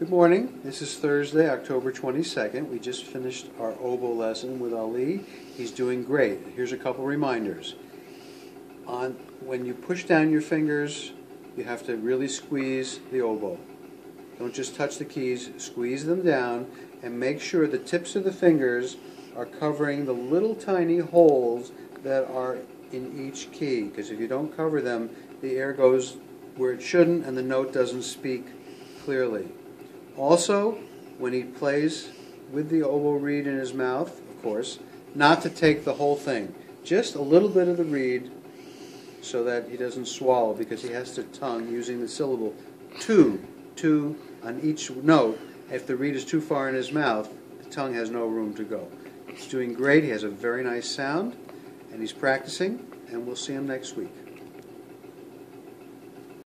Good morning. This is Thursday, October 22nd. We just finished our oboe lesson with Ali. He's doing great. Here's a couple reminders. On when you push down your fingers, you have to really squeeze the oboe. Don't just touch the keys, squeeze them down and make sure the tips of the fingers are covering the little tiny holes that are in each key because if you don't cover them, the air goes where it shouldn't and the note doesn't speak clearly. Also, when he plays with the oboe reed in his mouth, of course, not to take the whole thing, just a little bit of the reed so that he doesn't swallow because he has to tongue using the syllable two, two on each note. If the reed is too far in his mouth, the tongue has no room to go. He's doing great. He has a very nice sound, and he's practicing, and we'll see him next week.